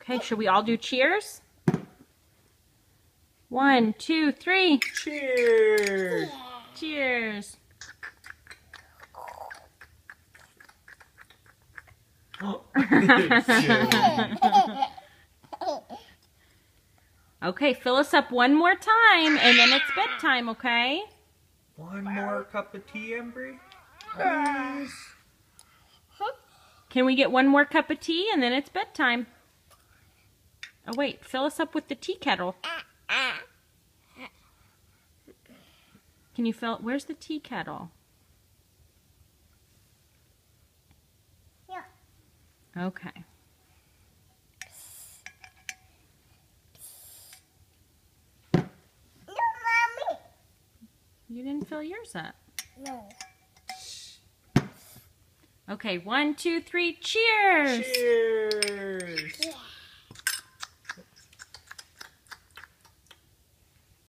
Okay, should we all do cheers? One, two, three. Cheers! Cheers. Okay, fill us up one more time and then it's bedtime, okay? One more cup of tea, Embry? Ah. Please? Can we get one more cup of tea and then it's bedtime? Oh wait, fill us up with the tea kettle. Can you fill, where's the tea kettle? Yeah. Okay. No, mommy. You didn't fill yours up. No. Okay, one, two, three, cheers! Cheers!